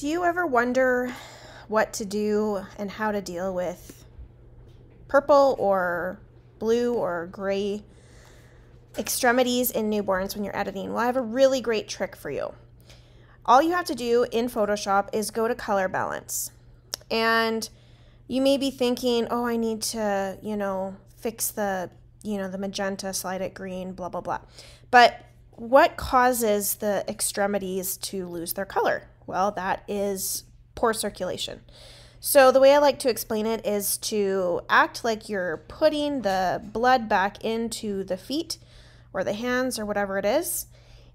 Do you ever wonder what to do and how to deal with purple or blue or gray extremities in newborns when you're editing? Well, I have a really great trick for you. All you have to do in Photoshop is go to color balance. And you may be thinking, oh, I need to, you know, fix the, you know, the magenta, slide it green, blah, blah, blah. But what causes the extremities to lose their color? Well, that is poor circulation. So, the way I like to explain it is to act like you're putting the blood back into the feet or the hands or whatever it is.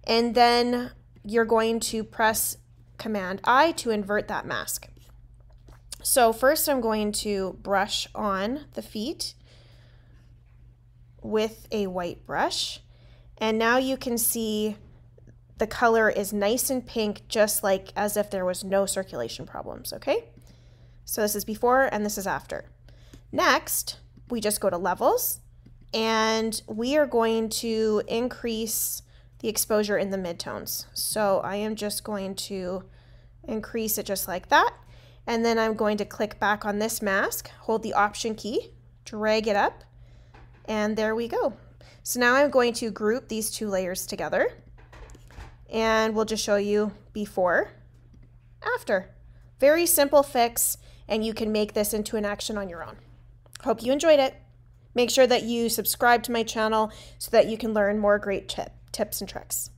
And then you're going to press Command I to invert that mask. So, first, I'm going to brush on the feet with a white brush. And now you can see the color is nice and pink, just like as if there was no circulation problems, okay? So this is before and this is after. Next, we just go to levels and we are going to increase the exposure in the midtones. So I am just going to increase it just like that. And then I'm going to click back on this mask, hold the option key, drag it up, and there we go. So now I'm going to group these two layers together and we'll just show you before, after. Very simple fix, and you can make this into an action on your own. Hope you enjoyed it. Make sure that you subscribe to my channel so that you can learn more great tip, tips and tricks.